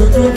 you.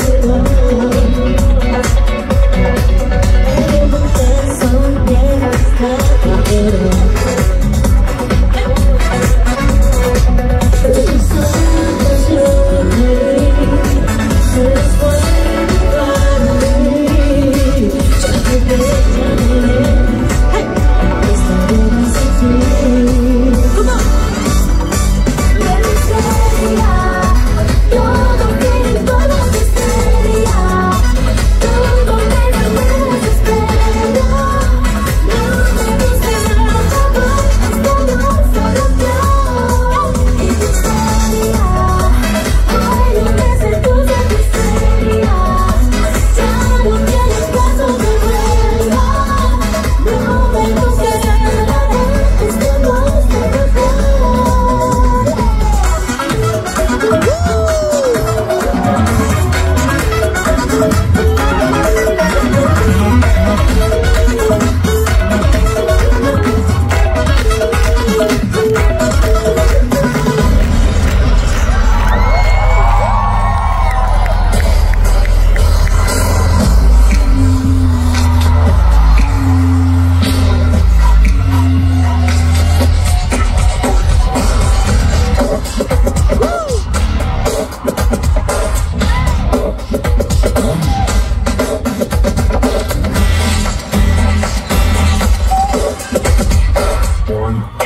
One.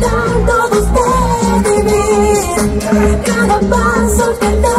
Tanto de usted vivir, cada paso que doy.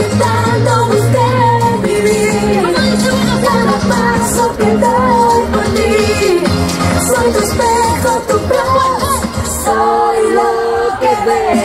intentando buscar vivir. Cada paso que doy por ti. Soy tu espejo, tu proa Soy lo que ves.